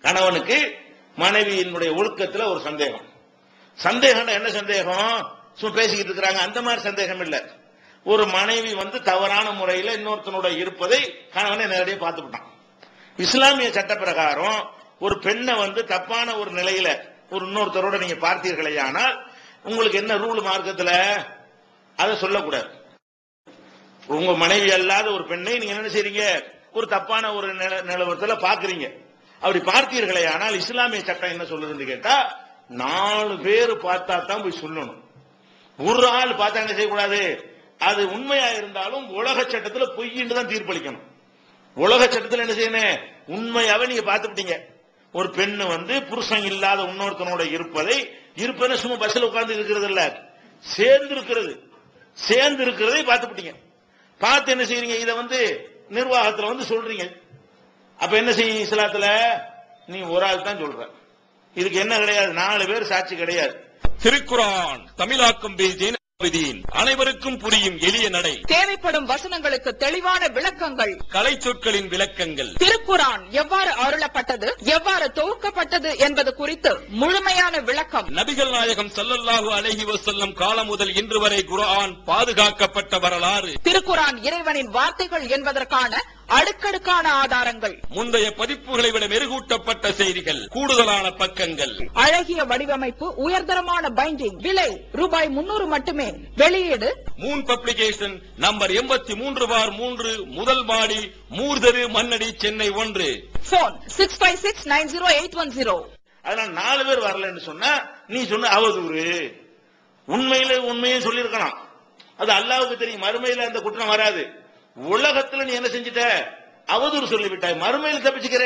கணவனுக்கு மனைவியினுடைய ஒழுக்கத்துல ஒரு சந்தேகம். சந்தேகம் என்ன சந்தேகம்? சும்மா பேசிக்கிட்டு இருக்கிறாங்க. அந்த மாதிரி சந்தேகம் இல்ல. ஒரு மனைவி வந்து தவறான முறையில இன்னொருத்தனோட இருப்பதை கணவனை நேரடியாக பார்த்துக்கிட்டான். இஸ்லாமிய சட்ட பிரகாரம் ஒரு பெண்ணை வந்து தப்பான ஒரு நிலையில ஒரு இன்னொருத்தரோட நீங்க பார்த்தீர்களே ஆனால் உங்களுக்கு என்ன ரூல் மார்க்கத்துல? அதை சொல்லக்கூடாது. உங்க மனைவி அல்லாத ஒரு பெண்ணை நீங்க என்ன செய்றீங்க? ஒரு தப்பான ஒரு நில- நிலவரத்துல பாக்குறீங்க. அப்படி பார்த்தீர்களே ஆனால் இஸ்லாமிய சட்டம் என்ன சொல்லுதுன்னு கேட்டா நாலு பேர் பார்த்தா தான் போய் சொல்லணும். ஒரு ஆள் பார்த்தா என்ன செய்யக்கூடாது? அது உண்மையா இருந்தாலும் உலக சட்டத்துல பொய்ன்னு தான் தீர்ப்பளிக்கணும். உலக சட்டத்தில் என்ன செய்யணும்? உண்மையாவே நீங்க பார்த்துட்டீங்க ஒரு பெண்ணு வந்து புருஷன் இல்லாத இன்னொருத்தனோட இருப்பதை இருப்பதை சும்மா பஸ்ல உட்கார்ந்து இருக்கிறது இல்ல. சேர்ந்து இருக்கிறது சேர்ந்து இருக்கிறதை பார்த்துட்டீங்க பார்த்து என்ன செய்யறீங்க? இதை வந்து நிர்வாகத்துல வந்து சொல்றீங்க. அப்ப என்ன செய்யும் இஸ்லாத்துல? நீ ஒரு ஆள் தான் சொல்ற. இதுக்கு என்ன கிடையாது? நாலு பேர் சாட்சி கிடையாது. திருக்குரான் தமிழாக்கம் அனைவருக்கும் புரியும் எளிய நடை. தேவைப்படும் வசனங்களுக்கு தெளிவான விளக்கங்கள். கலை சொற்களின் விளக்கங்கள். திருக்குரான் எவ்வாறு அருளப்பட்டது? எவ்வாறு தொகுக்கப்பட்டது என்பது குறித்து முழுமையான விளக்கம். நபிகள் நாயகம் ஸல்லல்லாஹு அலைஹி வஸல்லம் காலம் முதல் இன்று வரை குர்ஆன் பாதுகாக்கப்பட்ட வரலாறு. திருக்குரான் இறைவனின் வார்த்தைகள் என்பதற்கான அடுக்கடுக்கான ஆதாரங்கள். முந்தைய பதிப்புகளை விட மெருகூட்டப்பட்ட செய்திகள் கூடுதலான பக்கங்கள். அழகிய வடிவமைப்பு உயர்தரமான பைண்டிங் விலை ரூபாய் முன்னூறு மட்டுமே. வெளியீடு. மூன் பப்ளிகேஷன் நம்பர் எண்பத்தி மூன்று பார் மூன்று முதல் மாடி மூர்தரு மன்னடி சென்னை ஒன்று. Phone six five six nine zero eight one zero அதனால நாலு பேர் வரலன்னு சொன்னா நீ சொன்ன அவதூறு. உண்மையில உண்மையை சொல்லியிருக்கலாம். அது அல்லாவுக்கு தெரியும். மறுமையில அந்த குற்றம் வராது. உலகத்துல நீ என்ன செஞ்சிட்ட? அவதூறு சொல்லிவிட்டாய். மறுமையில தப்பிச்சுக்கிற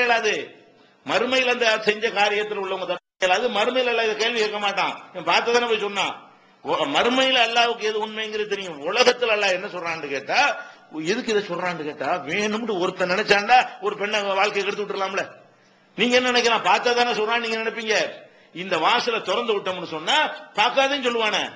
மறுமையில் அந்த செஞ்ச காரியத்தில் உள்ளவங்க தப்பிக்கலாது மறுமையில் அல்ல இதை கேள்வி கேட்க மாட்டான். இவன் பார்த்ததானே போய் சொன்னான். மறுமையில் மறுமையில அல்லாவுக்கு எது உண்மைங்கிறது தெரியும். உலகத்துல அல்லாஹ் என்ன சொல்றான்னு கேட்டா எதுக்கு இதை சொல்றான்னு கேட்டா வேணும்னு ஒருத்தன் நினைச்சாண்டா ஒரு பெண்ணை வாழ்க்கையை எடுத்து விட்டுலாம்ல நீங்க என்ன நினைக்கலாம் பார்த்தா தானே சொல்றான் நீங்க நினைப்பீங்க. இந்த வாசலை திறந்து விட்டோம்னு சொன்னா பார்க்காதேன்னு சொல்லுவானே.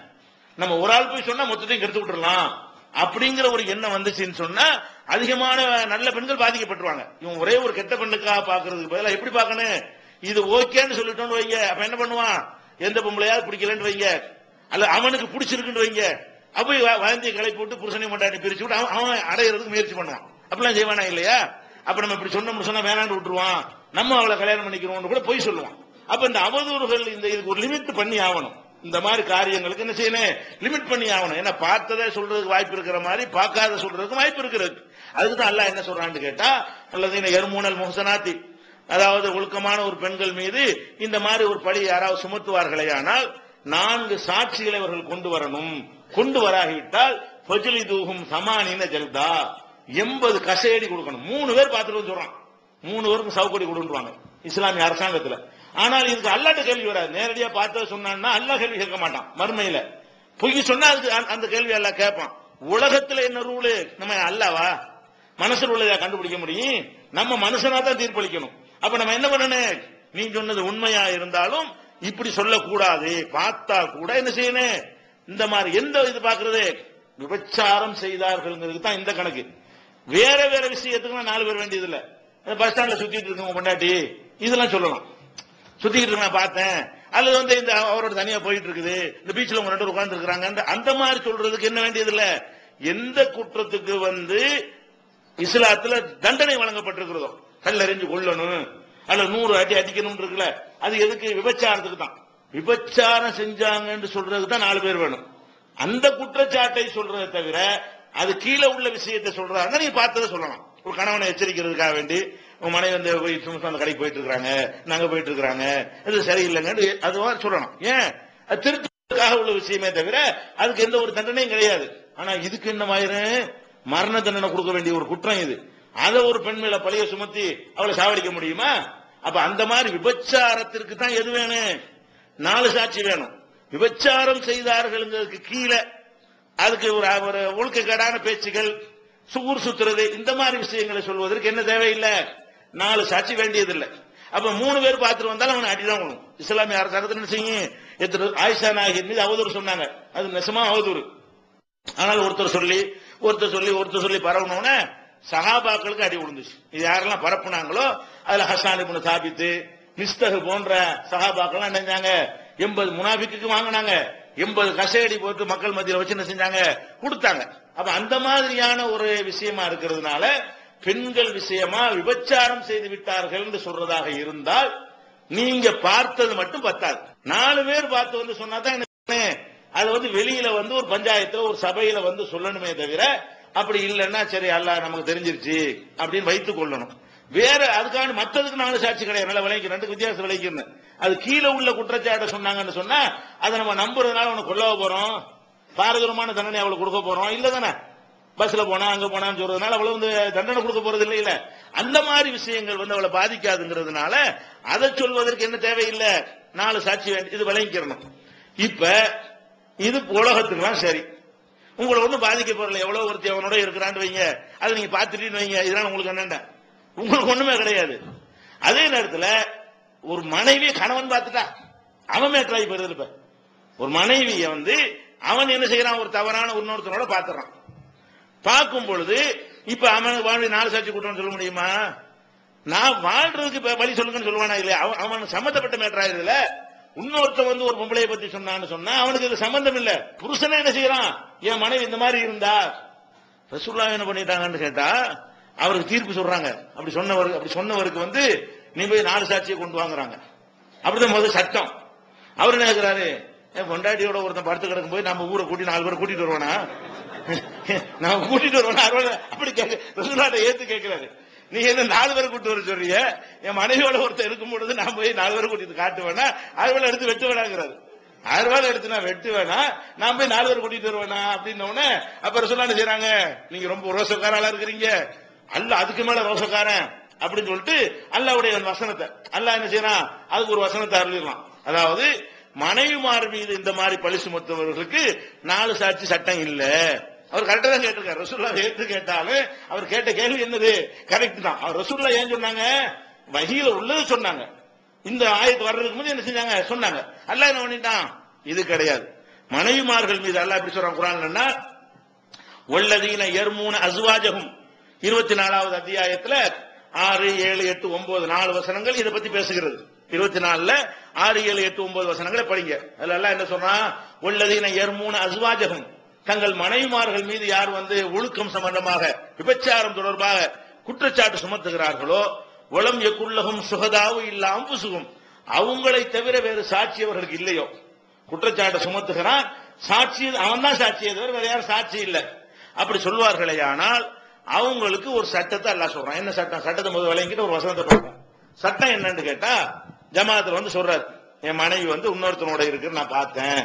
நம்ம ஒரு ஆள் போய் சொன்னா மொத்தத்தையும் கெடுத்து விட்டுறலாம். அப்படிங்கிற ஒரு எண்ணம் வந்துச்சுன்னு சொன்னா அதிகமான நல்ல பெண்கள் பாதிக்கப்பட்டுருவாங்க. இவன் ஒரே ஒரு கெட்ட பெண்ணுக்காக பாக்குறதுக்கு பதிலாக எப்படி பார்க்கணும் இது ஓகேன்னு சொல்லிட்டோம்னு வைங்க. அப்ப என்ன பண்ணுவான்? எந்த பொம்பளையாவது பிடிக்கலன்னு வைங்க. அல்ல அவனுக்கு பிடிச்சிருக்குன்னு வைங்க. அப்ப வயந்திய களை போட்டு புருஷனை மண்டாட்டி பிரிச்சு விட்டு அவன் அவன் அடையிறதுக்கு முயற்சி பண்ணுவான். அப்படிலாம் செய்வானா இல்லையா? அப்ப நம்ம இப்படி சொன்னோம்னு சொன்னா வேணான்னு விட்டுருவான். நம்ம அவளை கல்யாணம் பண்ணிக்கிறோம்னு கூட போய் சொல்லுவான். அப்ப இந்த அவதூறுகள் இந்த இதுக்கு ஒரு லிமிட் பண்ணி ஆகணும். இந்த மாதிரி காரியங்களுக்கு என்ன செய்யணும்? லிமிட் பண்ணி ஆகணும். ஏன்னா பார்த்ததே சொல்றதுக்கு வாய்ப்பு இருக்கிற மாதிரி பார்க்காத சொல்றதுக்கு வாய்ப்பு இருக்கிறது அதுக்கு தான் அல்லாஹ் என்ன சொல்றான்னு கேட்டா அல்லது எருமூனல் முகசனாத்தி அதாவது ஒழுக்கமான ஒரு பெண்கள் மீது இந்த மாதிரி ஒரு படி யாராவது சுமத்துவார்களே ஆனால் நான்கு சாட்சிகளை அவர்கள் கொண்டு வரணும். கொண்டு வராகிவிட்டால் ஃபஜ்லி தூகும் சமானின ஜல்தா. எண்பது கசையடி கொடுக்கணும். மூணு பேர் பார்த்துட்டு சொல்றான். மூணு பேருக்கும் சவுக்கடி கொடுன்றாங்க இஸ்லாமிய அரசாங்கத்துல. ஆனால் இதுக்கு அல்லாட்ட கேள்வி வராது. நேரடியா பார்த்து சொன்னான்னா அல்லா கேள்வி கேட்க மாட்டான் மறுமையில. பொய் சொன்னா அதுக்கு அந்த- அந்த கேள்வி எல்லாம் கேட்பான். உலகத்துல என்ன ரூலு? நம்ம அல்லாவா? மனசில் உள்ளதா கண்டுபிடிக்க முடியும். நம்ம மனுஷனா தான் தீர்ப்பளிக்கணும். அப்ப நம்ம என்ன பண்ணணும் நீ சொன்னது உண்மையா இருந்தாலும் இப்படி சொல்லக்கூடாது. பார்த்தா கூட என்ன செய்யணும் இந்த மாதிரி எந்த இது பாக்குறது விபச்சாரம் செய்தார்கள்ங்கிறதுக்கு தான் இந்த கணக்கு. வேற வேற விஷயத்துக்கு நாலு பேர் வேண்டியது இல்ல பஸ் ஸ்டாண்ட்ல சுத்திட்டு இருக்கவங்க பொண்டாட்டி. இதெல்லாம் சொல்லலாம். சுத்திக்கிட்டு இருக்க நான் பார்த்தேன். அல்லது வந்து இந்த அவரோட தனியா போயிட்டு இருக்குது இந்த பீச்ல உங்க ரெண்டு உட்கார்ந்து இருக்கிறாங்க அந்த மாதிரி சொல்றதுக்கு என்ன வேண்டியது இல்ல? எந்த குற்றத்துக்கு வந்து இஸ்லாத்துல தண்டனை வழங்கப்பட்டிருக்கிறதோ? கல்லறிஞ்சு கொல்லணும். அல்ல நூறு அடி அடிக்கணும் இருக்குல்ல? அது எதுக்கு? விபச்சாரத்துக்கு தான். விபச்சாரம் செஞ்சாங்கன்னு சொல்றதுக்கு தான் நாலு பேர் வேணும். அந்த குற்றச்சாட்டை சொல்றதை தவிர அது கீழே உள்ள விஷயத்தை சொல்றாங்க நீ பார்த்ததை சொல்லலாம். ஒரு கணவனை எச்சரிக்கிறதுக்காக வேண்டி. உன் மனைவி வந்து போய் சும்மா அந்த கடைக்கு போயிட்டு இருக்காங்க நாங்க போயிட்டு இருக்கிறாங்க இது சரியில்லைங்கன்னு அதுவா சொல்லணும். ஏன்? அது திருத்தத்துக்காக உள்ள விஷயமே தவிர அதுக்கு எந்த ஒரு தண்டனையும் கிடையாது. ஆனா இதுக்கு என்ன ஆயிரும் மரண தண்டனை கொடுக்க வேண்டிய ஒரு குற்றம் இது. அதை ஒரு பெண் மேல பழைய சுமத்தி அவளை சாவடிக்க முடியுமா? அப்ப அந்த மாதிரி விபச்சாரத்திற்கு தான் எது வேணும்? நாலு சாட்சி வேணும். விபச்சாரம் செய்தார்கள்ங்கிறதுக்கு கீழே அதுக்கு ஒரு ஒரு ஒழுக்கக்கேடான பேச்சுகள் சுகூர் சுத்துறது இந்த மாதிரி விஷயங்களை சொல்வதற்கு என்ன தேவையில்லை? நாலு சாட்சி வேண்டியதில்லை. அப்ப மூணு பேர் பார்த்துட்டு வந்தாலும் அவனை அடிதான் விடும் இஸ்லாமிய அரசாங்கத்தில் என்ன செய்யும் எத்தனை ஆயிஷா நாயகர் மீது அவதூறு சொன்னாங்க. அது நெசமா அவதூறு. ஆனால் ஒருத்தர் சொல்லி ஒருத்தர் சொல்லி ஒருத்தர் சொல்லி பரவணும்னே சகாபாக்களுக்கு அடி விழுந்துச்சு. இது யாரெல்லாம் பரப்புனாங்களோ அதுல ஹசான் இப்னு சாபித்து மிஸ்தகு போன்ற சகாபாக்கெல்லாம் என்ன செஞ்சாங்க? எண்பது முனாபிக்கு வாங்கினாங்க. எண்பது கசையடி போட்டு மக்கள் மத்தியில் வச்சு என்ன செஞ்சாங்க? கொடுத்தாங்க. அப்ப அந்த மாதிரியான ஒரு விஷயமா இருக்கிறதுனால பெண்கள் விஷயமா விபச்சாரம் செய்து விட்டார்கள் என்று சொல்றதாக இருந்தால் நீங்க பார்த்தது மட்டும் பத்தாது. நாலு பேர் பார்த்து வந்து சொன்னாதான் எனக்கு அது வந்து வெளியில வந்து ஒரு பஞ்சாயத்துல ஒரு சபையில வந்து சொல்லணுமே தவிர அப்படி இல்லைன்னா சரி அல்லாஹ் நமக்கு தெரிஞ்சிருச்சு அப்படின்னு வைத்துக் கொள்ளணும். வேற அதுக்கான மத்ததுக்கு நாலு சாட்சி கிடையாது. நல்லா விளைவிக்கணும் ரெண்டு வித்தியாசம் விளைவிக்கணும் அது கீழே உள்ள குற்றச்சாட்டை சொன்னாங்கன்னு சொன்னா அதை நம்ம நம்புறதுனால அவனை கொல்லவ போறோம். பாரதூரமான தண்டனை அவளுக்கு கொடுக்க போறோம். இல்ல தானே பஸ்ல போனா அங்க போனான்னு சொல்றதுனால அவ்வளவு வந்து தண்டனை கொடுக்க போறது இல்லை இல்ல. அந்த மாதிரி விஷயங்கள் வந்து அவளை பாதிக்காதுங்கிறதுனால அதை சொல்வதற்கு என்ன தேவையில்லை? நாலு சாட்சி வேண்டி இது விளங்கிக்கிறணும் இப்ப இது உலகத்துக்குலாம் சரி. உங்களை ஒண்ணும் பாதிக்க போறல எவ்வளவு ஒருத்தி அவனோட இருக்கிறான்னு வைங்க. அதை நீங்க பாத்துட்டு வைங்க. இதெல்லாம் உங்களுக்கு என்னண்டா உங்களுக்கு ஒண்ணுமே கிடையாது. அதே நேரத்துல ஒரு மனைவி கணவன் பார்த்துட்டா அவன் மேட்ராகி போயிருது இப்ப. ஒரு மனைவியை வந்து அவன் என்ன செய்யறான்? ஒரு தவறான இன்னொருத்தனோட பாத்துறான் பார்க்கும் பொழுது இப்ப அவன் வாழ்வு நாலு சாட்சி கூட்டம்னு சொல்ல முடியுமா? நான் வாழ்றதுக்கு இப்ப வழி சொல்லுங்கன்னு சொல்லுவானா இல்லையா? அவன் அவன் சம்பந்தப்பட்ட மேட்டர் ஆயிருதுல இன்னொருத்தன் வந்து ஒரு பொம்பளைய பத்தி சொன்னான்னு சொன்னா அவனுக்கு இது சம்பந்தம் இல்ல. புருஷனே என்ன செய்யறான்? என் மனைவி இந்த மாதிரி இருந்தா ரசூல்லா என்ன பண்ணிட்டாங்கன்னு கேட்டா அவருக்கு தீர்ப்பு சொல்றாங்க. அப்படி சொன்னவர் அப்படி சொன்னவருக்கு வந்து நீ போய் நாலு சாட்சியை கொண்டு வாங்குறாங்க. அப்படிதான் முதல் சட்டம். அவர் என்ன கேட்கிறாரு என் பொண்டாட்டியோட ஒருத்தன் படுத்து கிடக்கும் போய் நம்ம ஊரை கூட்டி நாலு பேரை கூட்டிட்டு வருவானா? நான் கூட்டிட்டு வருவோம் அறுபது அப்படி கேட்க ரசூலாட்ட ஏத்து கேட்கிறாரு. நீ என்ன நாலு பேரை கூட்டு வர சொல்றீங்க என் மனைவியோட ஒருத்தன் இருக்கும் பொழுது நான் போய் நாலு பேரை கூட்டிட்டு காட்டுவேனா? அறுபது எடுத்து வெட்டு வேணாங்கிறாரு அறுபது எடுத்து நான் வெட்டு வேணா நான் போய் நாலு பேர் கூட்டிட்டு வருவேனா? அப்படின்ன உடனே அப்ப ரசூலா என்ன செய்றாங்க நீங்க ரொம்ப ரோசக்காராளா இருக்கிறீங்க. அல்ல அதுக்கு மேல ரோசக்காரன். அப்படின்னு சொல்லிட்டு அல்லாவுடைய வசனத்தை அல்லாஹ் என்ன செய்யறான் அதுக்கு ஒரு வசனத்தை அருளிடலாம் அதாவது மனைவிமார் மீது இந்த மாதிரி பழி சுமத்துவர்களுக்கு நாலு சாட்சி சட்டம் இல்லை. அவர் கரெக்டா தான் கேட்டிருக்காரு. ரசூல்லா ஏத்து கேட்டாலும் அவர் கேட்ட கேள்வி என்னது? கரெக்ட் தான். அவர் ரசூல்லா ஏன் சொன்னாங்க? வகையில உள்ளது சொன்னாங்க. இந்த ஆயத்து வர்றதுக்கு முந்தைய என்ன செஞ்சாங்க? சொன்னாங்க. அல்லாஹ் என்ன பண்ணிட்டான்? இது கிடையாது. மனைவிமார்கள் மீது அல்லாஹ் எப்படி சொல்றான்? குரான்லன்னா ஒல்லதீன எர்மூன அசுவாஜகம் இருபத்தி நாலாவது அத்தியாயத்துல ஆறு ஏழு எட்டு ஒன்பது நாலு வசனங்கள் இதை பத்தி பேசுகிறது. இருபத்தி நாலுல ஆறு ஏழு எட்டு ஒன்பது வசனங்களை படிங்க. அதுல எல்லாம் என்ன சொல்றான்? ஒல்லதீன எர்மூன அசுவாஜகம் தங்கள் மனைவிமார்கள் மீது யார் வந்து ஒழுக்கம் சம்பந்தமாக விபச்சாரம் தொடர்பாக குற்றச்சாட்டு சுமத்துகிறார்களோ உளம் எக்குள்ளகம் சுகதாவும் இல்லாம புசுகும். அவங்களை தவிர வேறு சாட்சி அவர்களுக்கு இல்லையோ? குற்றச்சாட்டை சுமத்துகிறான் சாட்சி அவன் தான் சாட்சியை தவிர வேற யாரும் சாட்சி இல்லை. அப்படி சொல்வார்களே ஆனால் அவங்களுக்கு ஒரு சட்டத்தை அல்லாஹ் சொல்றான். என்ன சட்டம்? சட்டத்தை முதல் விளங்கிட்டு ஒரு வசனத்தை பார்ப்போம். சட்டம் என்னன்னு கேட்டா ஜமாத்துல வந்து சொல்றாரு என் மனைவி வந்து இன்னொருத்தனோட இருக்குன்னு நான் பார்த்தேன்.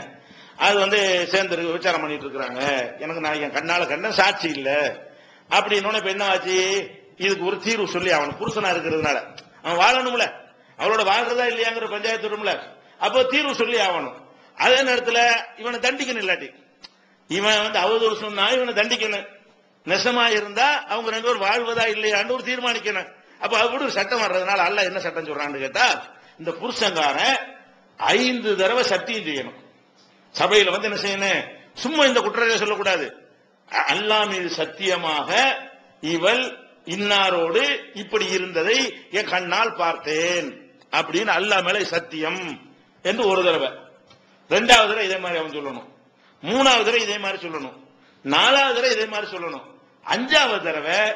அது வந்து சேர்ந்து விசாரம் பண்ணிட்டு இருக்கிறாங்க. எனக்கு நான் என் கண்ணால கண்ண சாட்சி இல்லை. அப்படின்னு இப்ப என்ன ஆச்சு? இதுக்கு ஒரு தீர்வு சொல்லி அவன் புருஷனா இருக்கிறதுனால. அவன் வாழணும்ல. அவளோட வாழ்றதா இல்லையாங்கிற பஞ்சாயத்து வரும்ல. அப்போ தீர்வு சொல்லி ஆகணும். அதே நேரத்தில் இவனை தண்டிக்கணும் இல்லாட்டி. இவன் வந்து அவதூறு சொன்னா இவனை தண்டிக்கணும். நெசமா இருந்தா அவங்க ரெண்டு பேரும் வாழ்வதா இல்லையான்னு ஒரு தீர்மானிக்கணும். அப்ப அப்படி ஒரு சட்டம் வர்றதுனால அல்ல என்ன சட்டம் சொல்றான்னு கேட்டா இந்த புருஷங்காரன் ஐந்து தடவை சத்தியம் செய்யணும். சபையில வந்து என்ன செய்யணும்? சும்மா இந்த குற்றத்தை சொல்லக்கூடாது. அல்லா அல்லாஹ் மீது சத்தியமாக இவள் இன்னாரோடு இப்படி இருந்ததை என் கண்ணால் பார்த்தேன். அப்படின்னு அல்லாஹ் மேல சத்தியம் என்று ஒரு தடவை. ரெண்டாவது தடவை இதே மாதிரி அவன் சொல்லணும். மூணாவது தடவை இதே மாதிரி சொல்லணும். நாலாவது தடவை இதே மாதிரி சொல்லணும். அஞ்சாவது தடவை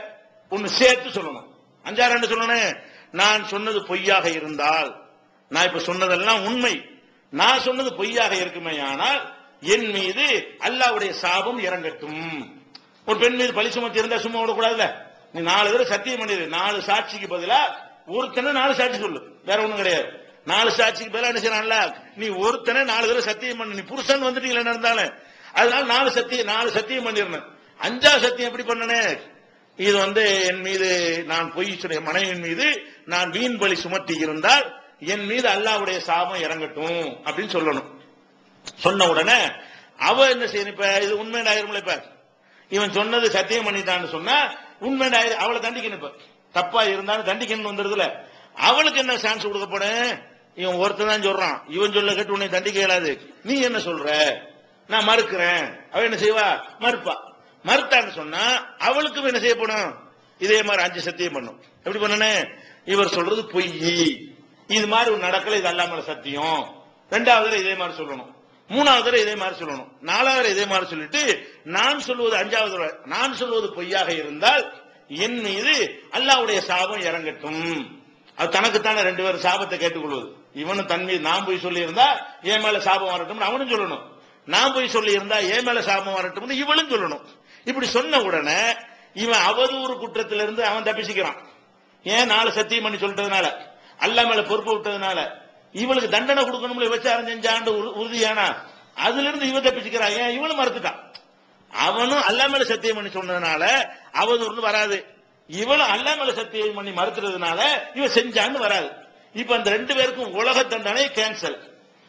ஒன்னு சேர்த்து சொல்லணும். அஞ்சாறு ரெண்டு சொல்லணும். நான் சொன்னது பொய்யாக இருந்தால் நான் இப்ப சொன்னதெல்லாம் உண்மை. நான் சொன்னது பொய்யாக இருக்குமே ஆனால் என் மீது அல்லாவுடைய சாபம் இறங்கட்டும். ஒரு பெண் மீது பழி சுமத்தி இருந்தா சும்மா விடக்கூடாதுல்ல? நீ நாலு தடவை சத்தியம் பண்ணிடு. நாலு சாட்சிக்கு பதிலா ஒருத்தனை நாலு சாட்சி சொல்லு. வேற ஒண்ணும் கிடையாது. நாலு சாட்சிக்கு பதிலா என்ன செய்யறான்ல? நீ ஒருத்தனை நாலு தடவை சத்தியம் பண்ணு. நீ புருஷன் வந்துட்டீங்களா நடந்தாலும் அதனால நாலு சத்தியம் நாலு சத்தியம் பண்ணிடணும். அஞ்சா சத்தியம் எப்படி பண்ணனே? இது வந்து என் மீது நான் பொய் சொன்ன மனைவியின் மீது நான் வீண் பலி சுமத்தி இருந்தால் என் மீது அல்லாவுடைய சாபம் இறங்கட்டும் அப்படின்னு சொல்லணும். சொன்ன உடனே அவ என்ன செய்யணும் இப்ப? இது உண்மையாயிரும்ல இப்ப? இவன் சொன்னது சத்தியம் பண்ணிட்டான்னு சொன்னா உண்மையாயிரு அவளை தண்டிக்கணும் இப்ப. தப்பா இருந்தாலும் தண்டிக்கணும் வந்துருதுல அவளுக்கு என்ன சான்ஸ் கொடுக்கப்படும் இவன் ஒருத்தன் தான் சொல்றான். இவன் சொல்ல கேட்டு உன்னை தண்டிக்க இயலாது. நீ என்ன சொல்ற? நான் மறுக்கிறேன். அவ என்ன செய்வா? மறுப்பா. மறுத்தான்னு சொன்னா அவளுக்கும் என்ன செய்யப்படும் இதே மாதிரி அஞ்சு சத்தியம் பண்ணும். எப்படி பண்ணனே? இவர் சொல்றது பொய். இது மாதிரி ஒரு நடக்கல இது அல்லாம சத்தியம். ரெண்டாவது இதே மாதிரி சொல்லணும். மூணாவது தடவை இதே மாதிரி சொல்லணும். நாலாவது இதே மாதிரி சொல்லிட்டு நான் சொல்வது அஞ்சாவது தடவை நான் சொல்வது பொய்யாக இருந்தால் என் மீது அல்லாவுடைய சாபம் இறங்கட்டும். அது தனக்குத்தானே ரெண்டு பேரும் சாபத்தை கேட்டுக்கொள்வது. இவனும் தன் மீது நான் போய் சொல்லி இருந்தா என் மேல சாபம் வரட்டும் அவனும் சொல்லணும். நான் போய் சொல்லி இருந்தா என் மேல சாபம் வரட்டும் இவளும் சொல்லணும். இப்படி சொன்ன உடனே இவன் அவதூறு குற்றத்திலிருந்து அவன் தப்பிச்சுக்கிறான். ஏன் நாலு சத்தியம் பண்ணி சொல்லிட்டதுனால? அல்லா மேல பொறுப்பு விட்டதுனால இவளுக்கு தண்டனை கொடுக்கணும்ல விபச்சாரம் செஞ்சாண்டு உறுதியானா? அதுல இருந்து இவன் தப்பிச்சுக்கிறான் ஏன்? இவளும் மறுத்துட்டான் அவனும் அல்லா மேல சத்தியம் பண்ணி சொன்னதுனால அவதூறுன்னு வராது. இவளும் அல்லா மேல சத்தியம் பண்ணி மறுத்துறதுனால இவ செஞ்சான்னு வராது. இப்ப அந்த ரெண்டு பேருக்கும் உலக தண்டனை கேன்சல்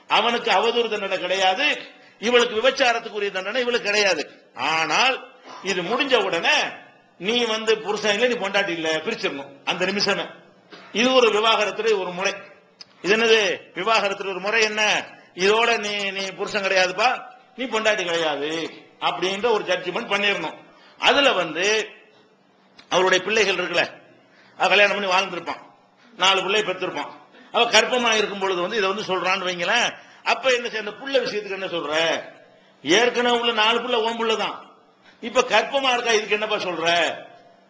அவனுக்கு அவதூறு தண்டனை கிடையாது. இவளுக்கு விபச்சாரத்துக்குரிய தண்டனை இவளுக்கு கிடையாது. ஆனால் இது முடிஞ்ச உடனே நீ வந்து புருஷன் இல்ல நீ பொண்டாட்டி இல்ல பிரிச்சிடணும். அந்த நிமிஷமே. இது ஒரு விவாகரத்துல ஒரு முறை. இது என்னது? விவாகரத்துல ஒரு முறை என்ன? இதோட நீ நீ புருஷன் கிடையாதுப்பா. நீ பொண்டாட்டி கிடையாது. அப்படின்ற ஒரு ஜட்ஜ்மெண்ட் பண்ணிடணும். அதுல வந்து அவருடைய பிள்ளைகள் இருக்குல்ல கல்யாணம் பண்ணி வாழ்ந்திருப்பான். நாலு பிள்ளை பெற்றிருப்பான். அவ கர்ப்பமா இருக்கும் பொழுது வந்து இதை வந்து சொல்றான்னு வைங்களேன். அப்ப என்ன செய்ய புள்ள விஷயத்துக்கு என்ன சொல்ற? ஏற்கனவே உள்ள நாலு புள்ள ஓம் தான். இப்ப கற்பமா இருக்கா இதுக்கு என்னப்பா சொல்ற?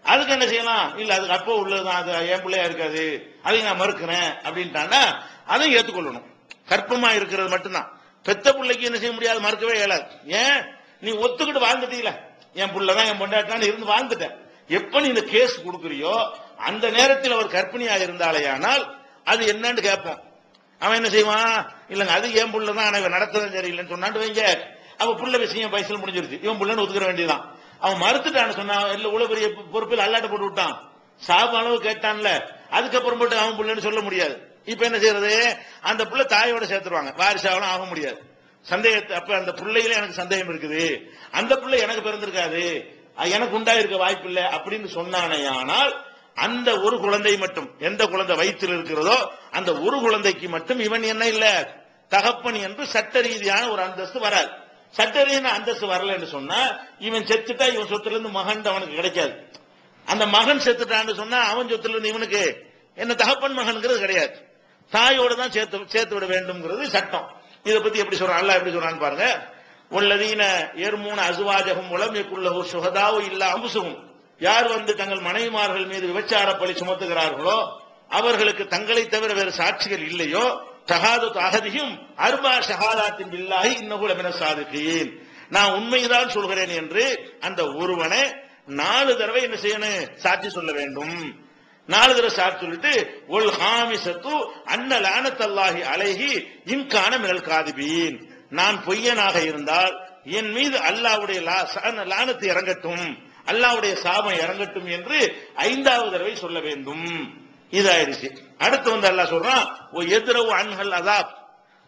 அதுக்கு என்ன செய்யலாம்? இல்ல அதுக்கு அப்போ உள்ளதுதான். அது என் பிள்ளையா இருக்காது. அதை நான் மறுக்கிறேன் அப்படின்ட்டான்னா அதையும் ஏத்துக்கொள்ளணும். கற்பமா இருக்கிறது மட்டும்தான். பெத்த பிள்ளைக்கு என்ன செய்ய முடியாது? மறுக்கவே இயலாது. ஏன்? நீ ஒத்துக்கிட்டு வாழ்ந்துட்டீல. என் பிள்ளைதான் என் பொண்டாட்டான்னு இருந்து வாழ்ந்துட்ட எப்ப நீ இந்த கேஸ் கொடுக்குறியோ அந்த நேரத்தில் அவர் கர்ப்பிணியா இருந்தாலேயானால் அது என்னன்னு கேட்போம். அவன் என்ன செய்வான்? இல்லைங்க அது என் புள்ள தான் ஆனா இவன் நடத்ததும் சரியில்லைன்னு சொன்னான்னு வைங்க. அவ புள்ள விஷயம் வயசுல முடிஞ்சிருச்சு. இவன் புள்ளன்னு ஒத்துக்கிற வேண்டியதான் அவன் மறுத்துட்டான்னு சொன்னா இல்ல இவ்வளவு பெரிய பொறுப்பில் அல்லாட்ட போட்டு விட்டான். சாப அளவு கேட்டான்ல. அதுக்கப்புறம் போட்டு அவன் பிள்ளைன்னு சொல்ல முடியாது. இப்ப என்ன செய்யறது? அந்த புள்ள தாயோட சேர்த்துருவாங்க. வாரிசாவெல்லாம் ஆக முடியாது. சந்தேகத்தை அப்ப அந்த பிள்ளையில எனக்கு சந்தேகம் இருக்குது. அந்த பிள்ளை எனக்கு பிறந்திருக்காது. எனக்கு உண்டாயிருக்க வாய்ப்பு இல்லை அப்படின்னு சொன்னானே ஆனால் அந்த ஒரு குழந்தை மட்டும் எந்த குழந்தை வயிற்றில் இருக்கிறதோ அந்த ஒரு குழந்தைக்கு மட்டும் இவன் என்ன இல்ல? தகப்பன் என்று சட்ட ரீதியான ஒரு அந்தஸ்து வராது. சட்ட ரீதியான அந்தஸ்து வரலன்னு சொன்னா இவன் செத்துட்டா இவன் சொத்துல இருந்து மகன் அவனுக்கு கிடைக்காது. அந்த மகன் செத்துட்டான்னு சொன்னா அவன் சொத்துல இருந்து இவனுக்கு என்ன தகப்பன் மகன்கிறது கிடையாது. தாயோட தான் சேர்த்து சேர்த்து விட வேண்டும்ங்கிறது சட்டம். இதை பத்தி எப்படி சொல்றான்? அல்லா எப்படி சொல்றான்னு பாருங்க. உள்ளதீன ஏர்மூன அசுவாஜகம் மூலம் எக்குள்ளஹு சுகதாவும் இல்ல அம்புசுகும் யார் வந்து தங்கள் மனைவிமார்கள் மீது விபச்சார பழி சுமத்துகிறார்களோ அவர்களுக்கு தங்களை தவிர வேறு சாட்சிகள் இல்லையோ தகாது அகதியும் அருமா ஷஹாதாத்தின் பில்லாஹி இன்னகுல மின சாதுகீன் நான் உண்மைதான் சொல்கிறேன் என்று அந்த ஒருவனை நாலு தடவை என்ன செய்யணும்? சாட்சி சொல்ல வேண்டும். நாலு தடவை சாட்சி சொல்லிட்டு ஒல் ஹாமிசத்து அன்ன லானத்தல்லாஹி அலைஹி இன்கான மினல் காதிபீன். நான் பொய்யனாக இருந்தால் என் மீது அல்லாவுடைய லா- லானத்து இறங்கட்டும். அல்லாவுடைய சாபம் இறங்கட்டும் என்று ஐந்தாவது தடவை சொல்ல வேண்டும். இதாயிருச்சு. அடுத்து வந்து அல்லாஹ் சொல்றான் ஓ எதிரவு அன்ஹல் அதாப்.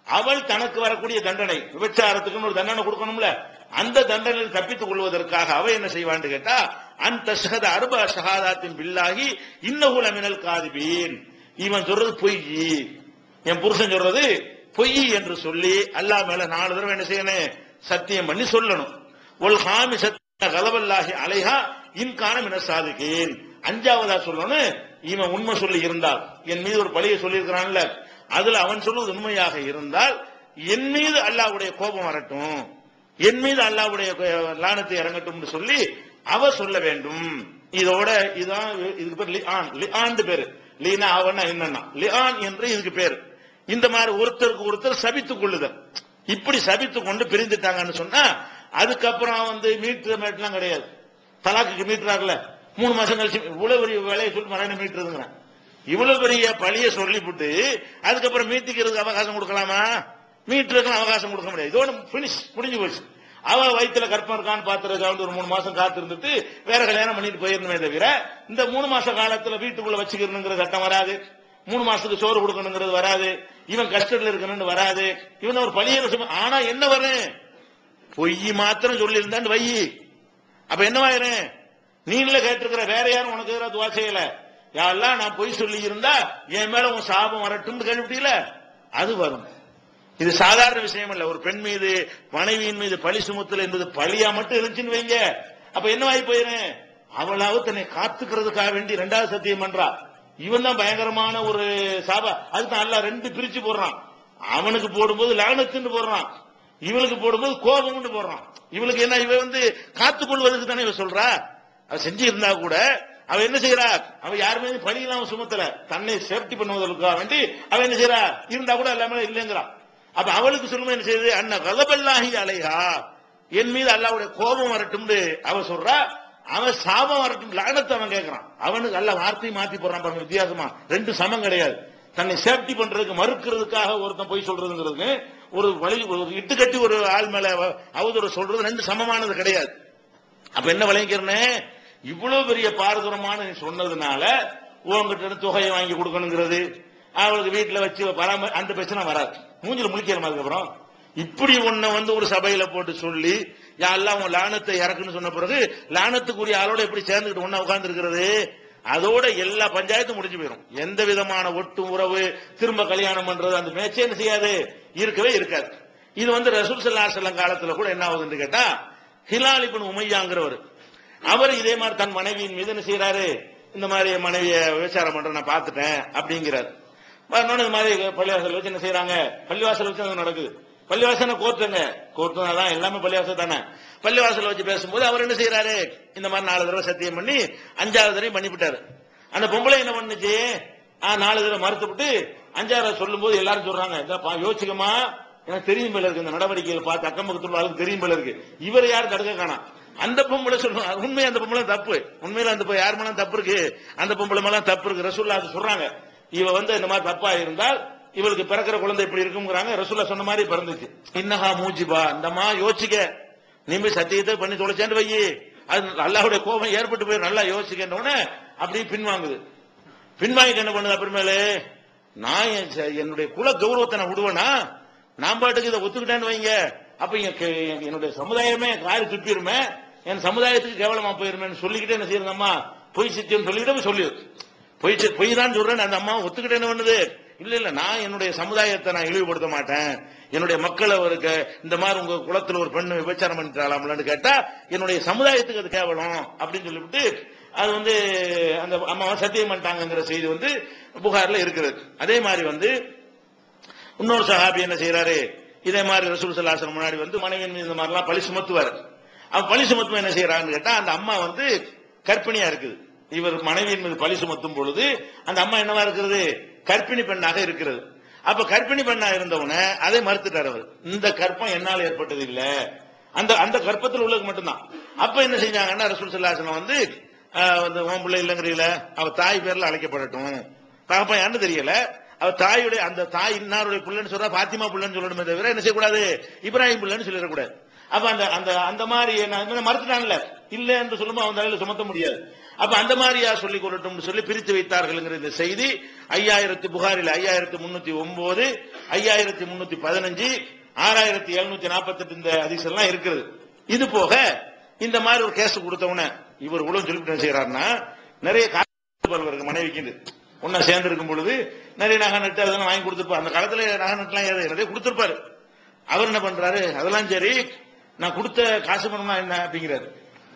அவள் தனக்கு வரக்கூடிய தண்டனை விபச்சாரத்துக்குன்னு ஒரு தண்டனை கொடுக்கணும்ல. அந்த தண்டனையில் தப்பித்துக் கொள்வதற்காக அவ என்ன செய்வான்னு கேட்டா அந்த சகத அருப சகாதாத்தின் பில்லாகி இன்னகுல மினல் காதிபீன். இவன் சொல்றது பொய். என் புருஷன் சொல்றது பொய் என்று சொல்லி அல்லாஹ் மேல நாலு தடவை என்ன செய்யணும்? சத்தியம் பண்ணி சொல்லணும். ஒல் ஹாமி சத்திய கலவல்லாஹி அலைஹா இன்கான மின சாதுகேன். அஞ்சாவதா சொல்லணும் இவன் உண்மை சொல்லி இருந்தால் என் மீது ஒரு பழியை சொல்லியிருக்கிறான்ல அதுல அவன் சொல்லுவது உண்மையாக இருந்தால் என் மீது அல்லாஹ்வுடைய கோபம் வரட்டும் என் மீது அல்லாஹ்வுடைய கோ- லானத்தை இறங்கட்டும்னு சொல்லி அவ சொல்ல வேண்டும். இதோட இதான் இதுக்கு பேர் லிஆன். லிஆன் பேரு. லீனா அவனா என்னன்னா லிஆன் என்று இதுக்கு பேரு. இந்த மாதிரி ஒருத்தருக்கு ஒருத்தர் சபித்துக் கொள்ளுதல். இப்படி சபித்து கொண்டு பிரிந்துட்டாங்கன்னு சொன்னா அதுக்கப்புறம் வந்து மீட்ரு மேட்லாம் கிடையாது. தலாக்குக்கு மீட்டுறாருல. மூணு மாசம் கழிச்சு இவ்வளவு பெரிய வேலையை சொல்லி மரணம் மீட்டுறதுங்கிறேன். இவ்வளவு பெரிய பழிய சொல்லிவிட்டு அதுக்கப்புறம் மீட்டிக்கிறதுக்கு அவகாசம் கொடுக்கலாமா? மீட்டுறதுக்கு அவகாசம் கொடுக்க முடியாது. இதோட பினிஷ் முடிஞ்சு போச்சு. அவ வயித்துல கற்பம் இருக்கான்னு பாத்துறதுக்காக ஒரு மூணு மாசம் காத்து இருந்துட்டு வேற கல்யாணம் பண்ணிட்டு போயிருந்தமே தவிர இந்த மூணு மாச காலத்துல வீட்டுக்குள்ள வச்சுக்கணுங்கிற சட்டம் வராது. மூணு மாசத்துக்கு சோறு கொடுக்கணுங்கிறது வராது. இவன் கஷ்டத்துல இருக்கணும்னு வராது. இவன் ஒரு பழிய ஆனா என்ன வரும் பொய் மாத்திரம் சொல்லியிருந்தான்னு வை அப்ப என்னவாயிரும் நீங்கள கேட்டிருக்கிற வேற யாரும் உனக்கு எதிராக துவா செய்யல. யாரெல்லாம் நான் பொய் சொல்லி இருந்தா என் மேல உன் சாபம் வரட்டும்னு கேள்விப்பட்டீல அது வரும். இது சாதாரண விஷயம் இல்ல. ஒரு பெண் மீது மனைவியின் மீது பழி சுமத்தல் என்பது பழியா மட்டும் இருந்துச்சுன்னு வைங்க. அப்ப என்னவாயி போயிரு? அவளாவது தன்னை காத்துக்கிறதுக்காக வேண்டி ரெண்டாவது சத்தியம் பண்றா. இவன் தான் பயங்கரமான ஒரு சாபா. அதுக்கு அல்லாஹ் ரெண்டு பிரிச்சு போடுறான். அவனுக்கு போடும்போது லகனத்துன்னு போடுறான். இவளுக்கு போடும்போது கோபம்னு போடுறான். இவளுக்கு என்ன இவ வந்து காத்துக்கொள்வதற்கு தானே இவ சொல்றா? அவன் செஞ்சு இருந்தா கூட அவ என்ன செய்யறா அவன் யாருமே பழி இல்லாம சுமத்தல. தன்னை சேஃப்டி பண்ணுவதற்காக வேண்டி அவன் என்ன செய்யறா இருந்தா கூட எல்லாமே இல்லைங்கிறான். அப்ப அவளுக்கு சொல்லுமா என்ன செய்யுது? அண்ணா கலபல்லாஹி அலையா என் மீது அல்லாவுடைய கோபம் வரட்டும்னு அவ சொல்றா. அவன் சாபம் வரட்டும் லானத்தை அவன் கேட்கறான் அவனுக்கு அல்ல வார்த்தையும் மாத்தி போடுறான் பாருங்க வித்தியாசமா. ரெண்டு சமம் கிடையாது. தன்னை சேஃப்டி பண்றதுக்கு மறுக்கிறதுக்காக ஒருத்தன் போய் சொல்றதுங்கிறது ஒரு வழி ஒரு இட்டுக்கட்டி ஒரு ஆள் மேல அவ- அவதூறு சொல்றது ரெண்டு சமமானது கிடையாது. அப்ப என்ன விளைவிக்கிறனே இவ்வளவு பெரிய பாரதூரமான நீ சொன்னதுனால உங்ககிட்ட இருந்து தொகையை வாங்கி கொடுக்கணுங்கிறது. அவளுக்கு வீட்டுல வச்சு பராம அந்த பிரச்சனை வராது. மூஞ்சில முழிக்கிறோம் அதுக்கப்புறம். இப்படி உன்னை வந்து ஒரு சபையில போட்டு சொல்லி யாரெல்லாம் உன் லானத்தை இறக்குன்னு சொன்ன பிறகு லானத்துக்குரிய ஆளோட எப்படி சேர்ந்துக்கிட்டு ஒன்னா உட்கார்ந்து இருக்கிறது அதோட எல்லா பஞ்சாயத்தும் முடிஞ்சு போயிடும் எந்த விதமான ஒட்டு உறவு திரும்ப கல்யாணம் பண்றது அந்த மேட்சே என்ன செய்யாது? இருக்கவே இருக்காது. இது வந்து ரசூல் சல்லா செல்லம் காலத்துல கூட என்ன ஆகுதுன்னு கேட்டா ஹிலால் உமையாங்கிறவர் அவர் இதே மாதிரி தன் மனைவியின் மீது என்ன செய்யறாரு இந்த மாதிரி மனைவியை மனைவிய விபச்சாரம் பண்ற நான் பார்த்துட்டேன் அப்படிங்கிறார். வரணும்னு இந்த மாதிரி பள்ளிவாசல் வச்சு என்ன செய்யறாங்க பள்ளிவாசல் வச்சு அது நடக்குது? பள்ளிவாசனை கோர்த்துங்க கோர்த்துனா தான்? எல்லாமே பள்ளிவாசல் தானே. பள்ளிவாசல் வச்சு பேசும்போது அவர் என்ன செய்யறாரு இந்த மாதிரி நாலு தடவை சத்தியம் பண்ணி அஞ்சாவது தடவை பண்ணிவிட்டாரு அந்த பொம்பளை என்ன பண்ணுச்சு? நாலு தடவை மறுத்துவிட்டு அஞ்சாவது சொல்லும் போது எல்லாரும் சொல்றாங்க யோசிக்கமா எனக்கு தெரியும் போல இருக்கு இந்த நடவடிக்கைகள் பார்த்து அக்கம் பக்கத்துல ஆளுக்கு தெரியும் போல இருக்கு. இவர் யாரும் தடுக்க காணாம்? அந்த பொம்பளை சொல்லுவாங்க உண்மை அந்த பொம்பளை தப்பு? உண்மையில அந்த யார் மேலாம் தப்பு இருக்கு? அந்த பொம்பளை மேலாம் தப்பு இருக்கு. ரசூல்லா அது சொல்றாங்க. இவ வந்து இந்த மாதிரி தப்பா இருந்தால் இவளுக்கு பிறக்கிற குழந்தை இப்படி இருக்குங்கிறாங்க. ரசூல்லா சொன்ன மாதிரி பிறந்துச்சு. இன்னஹா மூஜிபா. இந்தம்மா யோசிக்க நீ போய் சத்தியத்தை பண்ணி தொலைச்சாண்டு வை அது அல்லாவுடைய கோபம் ஏற்பட்டு போய் நல்லா யோசிக்கின்ற உடனே அப்படியே பின்வாங்குது. பின்வாங்கிட்டு என்ன பண்ணுது அப்புறமேலே? நான் என் என்னுடைய குல கௌரவத்தை நான் விடுவேனா? நான் பாட்டுக்கு இதை ஒத்துக்கிட்டேன்னு வைங்க. அப்ப என்னுடைய சமுதாயமே காரி துப்பிருமே. என் சமுதாயத்துக்கு கேவலமா போயிருமேன்னு சொல்லிக்கிட்டே என்ன செய்யறதம்மா அம்மா? பொய் சித்தியம் சொல்லிக்கிட்டே சொல்லிடு பொய் பொய் தான் சொல்றேன் அந்த அம்மா ஒத்துக்கிட்டே என்ன பண்ணுது? இல்ல இல்ல நான் என்னுடைய சமுதாயத்தை நான் இழிவுபடுத்த மாட்டேன். என்னுடைய மக்களை ஒரு க- இந்த மாதிரி உங்க குளத்துல ஒரு பெண்ணு விபச்சாரம் பண்ணிட்டாலாம்லன்னு கேட்டா என்னுடைய சமுதாயத்துக்கு அது கேவலம் அப்படின்னு சொல்லிவிட்டு அது வந்து அந்த அம்மாவை சத்தியம் பண்ணிட்டாங்கிற செய்தி வந்து புகார்ல இருக்கிறது அதே மாதிரி வந்து இன்னொரு சஹாபி என்ன செய்யறாரு இதே மாதிரி ரசூல் சல்லாசன் முன்னாடி வந்து மனைவியின் மீது இந்த மாதிரிலாம் பழி சுமத்துவார். அவன் பழி சுமத்தும் என்ன செய்யறான்னு கேட்டா அந்த அம்மா வந்து கற்பிணியா இருக்குது. இவர் மனைவியின் மீது பழி சுமத்தும் பொழுது அந்த அம்மா என்னவா இருக்கிறது? கர்ப்பிணி பெண்ணாக இருக்கிறது. அப்ப கர்ப்பிணி பெண்ணா இருந்தவன அதை மறுத்துட்டார் அவர். இந்த கற்பம் என்னால் ஏற்பட்டது இல்ல. அந்த அந்த கற்பத்தில் உள்ளது மட்டும்தான். அப்ப என்ன செஞ்சாங்கன்னா ரசூல் சல்லாசனம் வந்து வந்து உன் பிள்ளை இல்லைங்கிறீங்கள அவ தாய் பேர்ல அழைக்கப்படட்டும். தகப்பா யாருன்னு தெரியல. அவ தாயுடைய அந்த தாய் இன்னாருடைய பிள்ளைன்னு சொல்றா பாத்திமா பிள்ளைன்னு சொல்லணுமே தவிர என்ன செய்யக்கூடாது? இப்ராஹிம் பிள்ளைன்னு சொல்லிடக்கூடாது. அப்ப அந்த அந்த அந்த மாதிரி என்ன மறுத்துட்டான்ல இல்ல என்று சொல்லும்போது அவன் தலையில சுமத்த முடியாது. அப்ப அந்த மாதிரியா சொல்லிக் கொள்ளட்டும் சொல்லி பிரித்து வைத்தார்கள் இந்த செய்தி ஐயாயிரத்தி புகாரில் ஐயாயிரத்தி முன்னூத்தி ஒன்பது ஐயாயிரத்தி முன்னூத்தி பதினஞ்சு ஆறாயிரத்தி எழுநூத்தி நாற்பத்தி எட்டு இந்த அதிசயம் எல்லாம் இருக்குது இது போக இந்த மாதிரி ஒரு கேஸ் கொடுத்தவன இவர் உலகம் சொல்லிட்டு என்ன செய்யறாருன்னா நிறைய காசு மனைவிக்கு ஒன்னா சேர்ந்து இருக்கும் பொழுது நிறைய நகை நட்டு அதெல்லாம் வாங்கி கொடுத்துருப்பாரு. அந்த காலத்துல நகை நட்டுலாம் நிறைய கொடுத்துருப்பாரு. அவர் என்ன பண்றாரு? அதெல்லாம் சரி நான் கொடுத்த காசு பணமா என்ன அப்படிங்கிறாரு.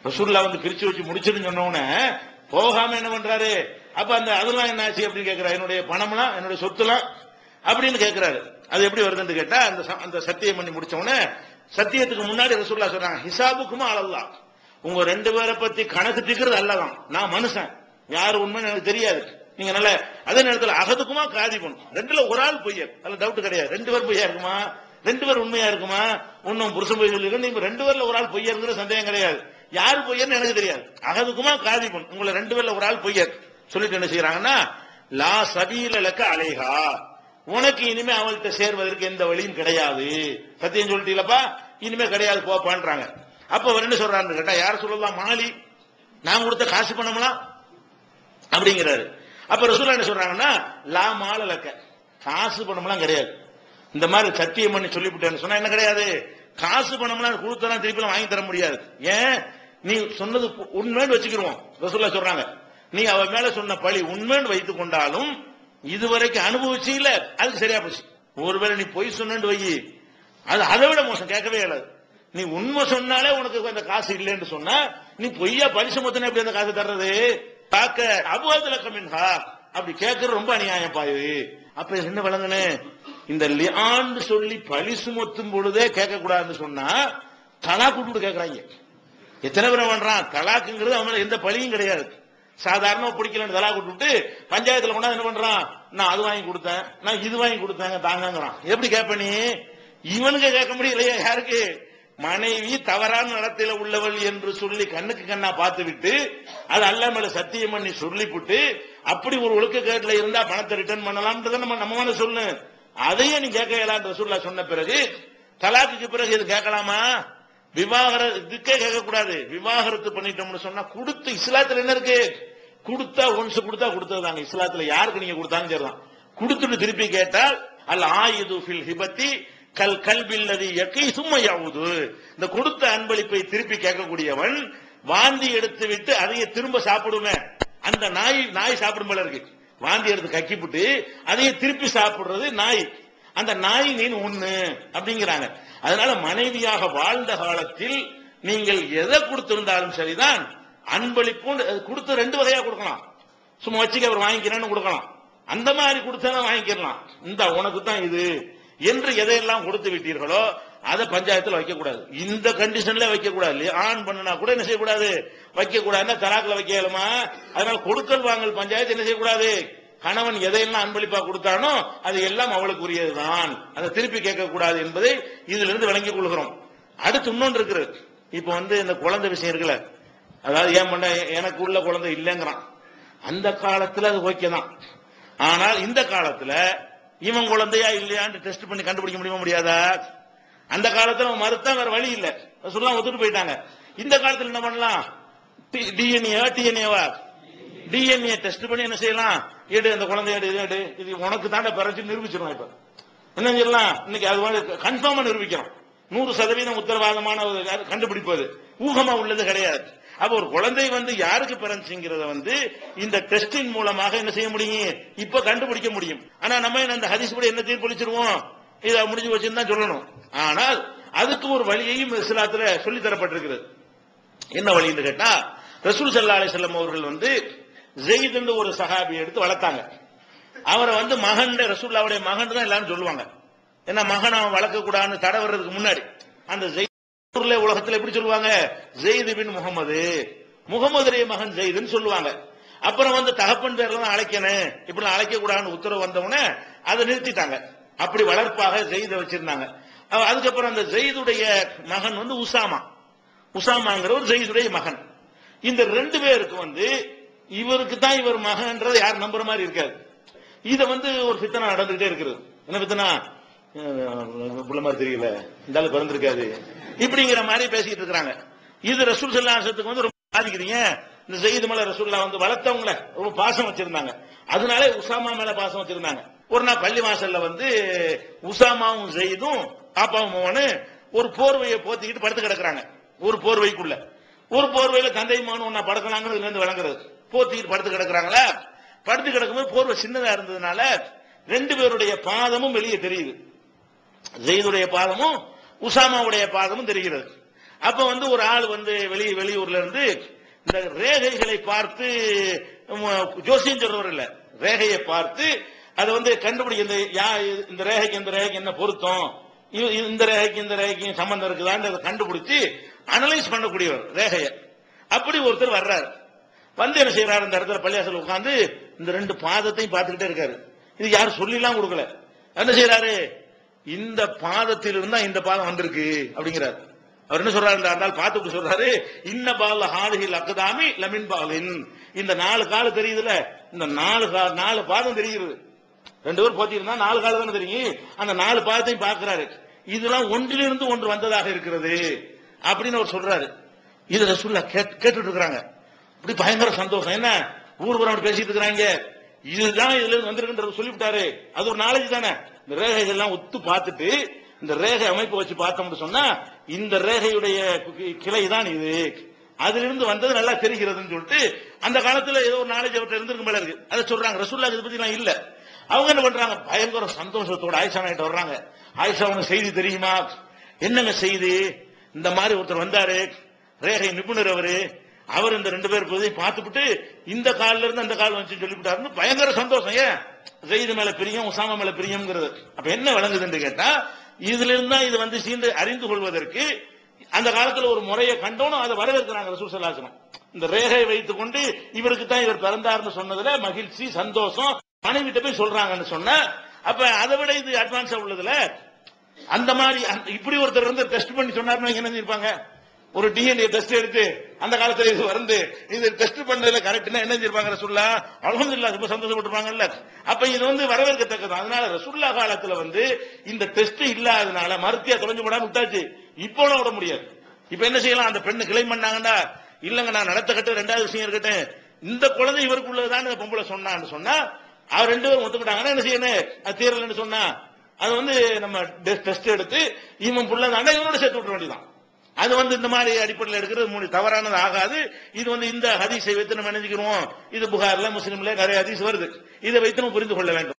ரசூல்லா வந்து பிரிச்சு வச்சு முடிச்சுன்னு சொன்ன போகாம என்ன பண்றாரு? அப்ப அந்த அதெல்லாம் என்ன ஆச்சு அப்படின்னு கேட்கிறாரு என்னுடைய பணம்லாம் என்னுடைய சொத்துலாம் அப்படின்னு கேட்கிறாரு அது எப்படி வருதுன்னு கேட்டா அந்த ச- அந்த சத்தியம் பண்ணி முடிச்சவனே சத்தியத்துக்கு முன்னாடி ரசூல்லா சொல்றாங்க ஹிசாபுக்குமா அளவுதான் உங்க ரெண்டு பேரை பத்தி கணக்கு தீக்கிறது அல்லதான். நான் மனுஷன். யாரு உண்மைன்னு எனக்கு தெரியாது. நீங்க நல்ல அதே நேரத்தில் அகதுக்குமா காதிபன் ரெண்டுல ஒரு ஆள் பொய்யர். அதுல டவுட் கிடையாது. ரெண்டு பேர் பொய்யா இருக்குமா? ரெண்டு பேர் உண்மையா இருக்குமா? உன்னும் புருஷன் பொய் சொல்லிருக்க நீங்க ரெண்டு பேர்ல ஒரு ஆள் பொய்யருங்கிற சந்தேகம் கிடையாது. யாரு பொய்யர்னு எனக்கு தெரியாது. அகதுக்குமா காதிபன் உங்களை ரெண்டு பேர்ல ஒரு ஆள் பொய்யர் சொல்லிட்டு என்ன செய்யறாங்கன்னா லா சபீல லக்க அலைகா உனக்கு இனிமே அவள்கிட்ட சேர்வதற்கு எந்த வழியும் கிடையாது. சத்தியம் சொல்லிட்டீங்களப்பா? இனிமே கிடையாது போப்பான்றாங்க. அப்ப அவர் என்ன சொல்றாரு கேட்டா யார் சொல்லலாம் மாலி? நான் கொடுத்த காசு பண்ணமுலாம் அப்படிங்கிறாரு. அப்ப ரசூலா என்ன சொல்றாங்கன்னா லா மால லக்க. காசு பணம்லாம் கிடையாது. இந்த மாதிரி சத்தியம் பண்ணி சொல்லிவிட்டேன்னு சொன்னா என்ன கிடையாது? காசு பணம்லாம் கொடுத்தா திருப்பி வாங்கி தர முடியாது. ஏன்? நீ சொன்னது உண்மைன்னு வச்சுக்கிருவோம். ரசூல்லா சொல்றாங்க. நீ அவ மேல சொன்ன பழி உண்மைன்னு வைத்துக் கொண்டாலும் இதுவரைக்கும் அனுபவிச்சு இல்ல. அதுக்கு சரியா போச்சு. ஒருவேளை நீ பொய் சொன்னு வை அது அதை விட மோசம். கேட்கவே இல்லாது நீ உண்மை சொன்னாலே உனக்கு அந்த காசு இல்லைன்னு சொன்னா நீ பொய்யா பரிசு மொத்தனை எப்படி அந்த காசு தர்றது? பார்க்க அபுவாத்துல கமின்ஹா அப்படி கேட்கறது ரொம்ப அநியாயம் பாயுது அப்ப என்ன விளங்குனு? இந்த லியான்னு சொல்லி பழி சுமத்தும் பொழுதே கேட்கக்கூடாதுன்னு சொன்னா தலா கூட்டு கேட்கறாங்க. எத்தனை பேர் பண்றான் தலாக்குங்கிறது அவன் எந்த பழியும் கிடையாது. சாதாரண பிடிக்கலன்னு தலா விட்டு பஞ்சாயத்துல கொண்டாந்து என்ன பண்றான்? நான் அது வாங்கி கொடுத்தேன் நான் இது வாங்கி கொடுத்தேங்க தாங்கங்கிறான். எப்படி கேட்ப நீ? இவனுக்கு கேட்க முடியலையே யாருக்கு? மனைவி தவறான நடத்தில உள்ளவள் என்று சொல்லி கண்ணுக்கு கண்ணா பார்த்து விட்டு அது அல்ல மேல சத்தியம் பண்ணி சொல்லிவிட்டு அப்படி ஒரு ஒழுக்க கேட்டுல இருந்தா பணத்தை ரிட்டர்ன் பண்ணலாம்ன்றத நம்ம நம்ம மேல சொல்லு. அதையே நீ கேட்க ரசூல்லா சொன்ன பிறகு தலாக்குக்கு பிறகு இது கேட்கலாமா? விவாகர இதுக்கே கேட்கக்கூடாது. விவாகரத்து பண்ணிட்டோம்னு சொன்னா கொடுத்து இஸ்லாத்துல என்ன இருக்கு? கொடுத்தா ஒன்ஸ் கொடுத்தா கொடுத்ததாங்க இஸ்லாத்துல யாருக்கு நீங்க கொடுத்தாலும் சரிதான் கொடுத்துட்டு திருப்பி கேட்டால் அல் ஆயுது ஃபில் ஹிபத்தி கல் கல்வில்லது எக்கை சும்மையாவது இந்த கொடுத்த அன்பளிப்பை திருப்பி கேட்கக்கூடியவன் வாந்தி எடுத்து விட்டு அதையே திரும்ப சாப்பிடுமே. அந்த நாய் நாய் சாப்பிடும் போல இருக்கு. வாந்தி எடுத்து கக்கிப்புட்டு அதையே திருப்பி சாப்பிடுறது நாய். அந்த நாய் நீன் ஒண்ணு அப்படிங்கிறாங்க. அதனால மனைவியாக வாழ்ந்த காலத்தில் நீங்கள் எதை கொடுத்திருந்தாலும் சரிதான். அன்பளிப்பும் கொடுத்து ரெண்டு வகையா கொடுக்கலாம். சும்மா வச்சுக்க அவர் வாங்கிக்கிறேன்னு கொடுக்கலாம். அந்த மாதிரி கொடுத்தா வாங்கிக்கலாம். இந்த உனக்கு தான் இது. என்று எதையெல்லாம் கொடுத்து விட்டீர்களோ அதை பஞ்சாயத்துல வைக்கக்கூடாது இந்த கண்டிஷன்ல வைக்கக்கூடாது இல்லையா? ஆன் பண்ணுனா கூட என்ன செய்யக்கூடாது? வைக்கக்கூடாதுன்னா கூடாதுன்னா வைக்கலாமா அதனால கொடுக்கல் வாங்கல் பஞ்சாயத்து என்ன செய்யக்கூடாது? கணவன் எதையெல்லாம் அன்பளிப்பா கொடுத்தானோ அது எல்லாம் அவளுக்கு உரியதுதான் அதை திருப்பி கேட்கக்கூடாது என்பதை இதுல இருந்து விளங்கிக் கொள்கிறோம். அடுத்து இன்னொன்று இருக்குது. இப்ப வந்து இந்த குழந்தை விஷயம் இருக்குல்ல. அதாவது ஏன் பண்ண எனக்கு உள்ள குழந்தை இல்லைங்கிறான். அந்த காலத்துல அது ஓகே தான். ஆனால் இந்த காலத்துல இவன் குழந்தையா இல்லையான்னு டெஸ்ட் பண்ணி கண்டுபிடிக்க முடியுமா முடியாதா? அந்த காலத்துல அவன் மறுத்தா வேற வழி இல்ல. சொல்லலாம் ஒத்துட்டு போயிட்டாங்க. இந்த காலத்துல என்ன பண்ணலாம்? டிஎன்ஏ டிஎன்ஏவா டிஎன்ஏ டெஸ்ட் பண்ணி என்ன செய்யலாம்? எடு அந்த குழந்தை எடு இது எடு. இது உனக்கு தாண்ட பிறச்சு நிரூபிச்சிடலாம் இப்ப. என்ன செய்யலாம்? இன்னைக்கு அது மாதிரி கன்ஃபார்மா நிரூபிக்கிறோம். நூறு சதவீதம் உத்தரவாதமான ஒரு கண்டுபிடிப்பது. ஊகமா உள்ளது கிடையாது. அப்ப ஒரு குழந்தை வந்து யாருக்கு பிறந்துச்சுங்கிறத வந்து இந்த டெஸ்டின் மூலமாக என்ன செய்ய முடியும்? இப்ப கண்டுபிடிக்க முடியும். ஆனா நம்ம என்ன இந்த ஹதீஸ் கூட என்ன தீர்ப்பளிச்சிருவோம்? இதை முடிஞ்சு வச்சுன்னு தான் சொல்லணும். ஆனால் அதுக்கு ஒரு வழியையும் இஸ்லாத்துல சொல்லி தரப்பட்டிருக்கிறது. என்ன வழின்னு கேட்டா ரசூல் சல்லா அலிசல்லம் அவர்கள் வந்து ஜெயித் என்று ஒரு சஹாபி எடுத்து வளர்த்தாங்க. அவரை வந்து மகன் ரசூல்லாவுடைய மகன் தான் எல்லாரும் சொல்லுவாங்க. ஏன்னா மகன் அவன் வளர்க்க கூடாதுன்னு தடை வர்றதுக்கு முன்னாடி. அந்த ஜெயித் உலகத்துல எப்படி சொல்லுவாங்க? ஜெயித் பின் முகமது முகமதுடைய மகன் ஜெயிதுன்னு சொல்லுவாங்க. அப்புறம் வந்து தகப்பன் பேர்ல தான் அழைக்கணும். இப்படி அழைக்க கூடாதுன்னு உத்தரவு வந்தவுடனே அதை நிறுத்திட்டாங்க. அப்படி வளர்ப்பாக ஜெயித வச்சிருந்தாங்க. அதுக்கப்புறம் அந்த ஜெயிதுடைய மகன் வந்து உசாமா. உசாமாங்கிற ஒரு ஜெயிதுடைய மகன். இந்த ரெண்டு பேருக்கு வந்து இவருக்கு தான் இவர் மகன்றதை யார் நம்புற மாதிரி இருக்காது. இத வந்து ஒரு பித்தனா நடந்துகிட்டே இருக்கிறது என்ன பித்தனா? புள்ள மாதிரி தெரியல. இந்த ஆளு பிறந்திருக்காது. இப்படிங்கிற மாதிரி பேசிட்டு இருக்கிறாங்க. இது ரசூல் சல்லாசத்துக்கு வந்து ரொம்ப பாதிக்கிறீங்க இந்த ஜெயிது மேல ரசூல்லா வந்து வளர்த்தவங்கள ரொம்ப பாசம் வச்சிருந்தாங்க. அதனால உசாமா மேல பாசம் வச்சிருந்தாங்க. ஒரு நாள் பள்ளி வாசல்ல வந்து உசாமாவும் செய்தும் பாப்பாவும் ஒரு போர்வையை போத்திக்கிட்டு படுத்து கிடக்குறாங்க. ஒரு போர்வைக்குள்ள. ஒரு போர்வையில தந்தை மகன் ஒன்னா படுக்கலாங்கன்னு இதுல இருந்து விளங்குறது. போத்திக்கிட்டு படுத்து கிடக்குறாங்களா? படுத்து கிடக்கும்போது போர்வை சின்னதா இருந்ததுனால ரெண்டு பேருடைய பாதமும் வெளியே தெரியுது. ஜெயிதுடைய பாதமும் உசாமாவுடைய பாதமும் தெரிகிறது. அப்ப வந்து ஒரு ஆள் வந்து வெளி வெளியூர்ல இருந்து இந்த ரேகைகளை பார்த்து ஜோசியம் சொல்றவர் இல்ல ரேகையை பார்த்து அதை வந்து கண்டுபிடிக்க இந்த யா- இந்த ரேகைக்கு இந்த ரேகைக்கு என்ன பொருத்தம்? இந்த ரேகைக்கு இந்த ரேகைக்கு சம்பந்தம் இருக்குதான்னு அதை கண்டுபிடிச்சு அனலைஸ் பண்ணக்கூடியவர் ரேகையை. அப்படி ஒருத்தர் வர்றாரு. வந்து என்ன செய்யறாரு இந்த இடத்துல பள்ளியாசல் உட்காந்து இந்த ரெண்டு பாதத்தையும் பார்த்துக்கிட்டே இருக்காரு. இது யாரும் சொல்லிலாம் கொடுக்கல. என்ன செய்யறாரு இந்த பாதத்தில் இருந்தா இந்த பாதம் வந்திருக்கு அப்படிங்கிறார். அவர் என்ன சொல்றாரு? இந்த பார்த்துட்டு சொல்றாரு இன்ன பால ஹாடுகில் அக்கதாமி லமின் பாலின். இந்த நாலு கால் தெரியுதுல இந்த நாலு கா- நாலு பாதம் தெரிகிறது. ரெண்டு பேரும் போத்திருந்தா நாலு காலம் தானே தெரியும்? அந்த நாலு பாதத்தையும் பார்க்கிறாரு. இதெல்லாம் ஒன்றிலிருந்து ஒன்று வந்ததாக இருக்கிறது. அப்படின்னு அவர் சொல்றாரு. இது ரசூல்லா கேட்டுட்டு இருக்கிறாங்க இப்படி பயங்கர சந்தோஷம். என்ன? ஊர் புறம் பேசிட்டு இருக்கிறாங்க. இதுதான் இதுல இருந்து வந்திருக்குன்றது சொல்லிவிட்டாரு. அது ஒரு நாலேஜ் தானே. இந்த ரேகைகள்லாம் ஒத்து பார்த்துட்டு இந்த ரேகை அமைப்பு வச்சு பார்த்தோம்னு சொன்னா இந்த ரேகையுடைய கிளை தான் இது. அதிலிருந்து வந்தது நல்லா தெரிகிறதுன்னு சொல்லிட்டு அந்த காலத்துல ஏதோ ஒரு நாலேஜ் அவர்கிட்ட இருந்திருக்கும் மேல இருக்கு. அதை சொல்றாங்க. ரசூல்லா இதை பத்தி நான் இல்லை. அவங்க என்ன பண்றாங்க? பயங்கர சந்தோஷத்தோட ஆயிஷா கிட்ட வர்றாங்க. ஆயிஷா உனக்கு செய்தி தெரியுமா? என்னங்க செய்தி? இந்த மாதிரி ஒருத்தர் வந்தாரு. ரேகை நிபுணர் அவரு. அவர் இந்த ரெண்டு பேர் போதையும் பார்த்துவிட்டு இந்த காலில இருந்து அந்த கால் வந்து சொல்லிவிட்டாருன்னு பயங்கர சந்தோஷம். ஏன்? ஜெயிது மேல பிரியம் உசாமா மேல பிரியம்ங்கிறது. அப்ப என்ன விளங்குதுன்னு கேட்டா இதுல இருந்தா இது வந்து சீண்டு அறிந்து கொள்வதற்கு அந்த காலத்துல ஒரு முறையை கண்டோனும் அதை வரவேற்கிறாங்க ரசூல் இந்த ரேகையை வைத்துக் கொண்டு இவருக்கு தான் இவர் பிறந்தார்னு சொன்னதுல மகிழ்ச்சி சந்தோஷம் மனைவிட்ட போய் சொல்றாங்கன்னு சொன்னா அப்ப அதை விட இது அட்வான்ஸா உள்ளதுல அந்த மாதிரி அந்த- இப்படி ஒருத்தர் வந்து டெஸ்ட் பண்ணி சொன்னாருன்னு என்ன செஞ்சிருப்பாங்க? ஒரு டிஎன்ஏ டெஸ்ட் எடுத்து அந்த காலத்துல இது வந்து இது டெஸ்ட் பண்ணதுல கரெக்ட்னா என்ன செஞ்சிருப்பாங்க ரசுல்லா? அலமதுல்லா ரொம்ப சந்தோஷப்பட்டிருப்பாங்கல்ல. அப்ப இது வந்து வரவேற்கத்தக்கது. அதனால ரசுல்லா காலத்துல வந்து இந்த டெஸ்ட் இல்லாதனால மருத்துவ தொலைஞ்சு போடாம விட்டாச்சு. இப்போ விட முடியாது. இப்ப என்ன செய்யலாம்? அந்த பெண்ணு கிளைம் பண்ணாங்கன்னா இல்லங்க நான் நடத்த கட்டு ரெண்டாவது விஷயம் இருக்கட்டும். இந்த குழந்தை இவருக்குள்ளதான் பொம்பளை சொன்னான்னு சொன்னா அவர் ரெண்டு பேரும் ஒத்துக்கிட்டாங்கன்னா என்ன செய்யணும்? அது தீரலன்னு சொன்னா அது வந்து நம்ம டெஸ்ட் எடுத்து இவன் புள்ள தாண்டா இவனோட சேர்த்து விட்டுற வேண்டியதான் அது வந்து இந்த மாதிரி அடிப்படையில் எடுக்கிறது மூணு தவறானது ஆகாது. இது வந்து இந்த ஹதீஸை வைத்து நம்ம நினைச்சுக்கிறோம் இது புகார்ல முஸ்லீம்ல நிறைய ஹதீஸ் வருது. இதை வைத்து நம்ம புரிந்து கொள்ள வேண்டும்.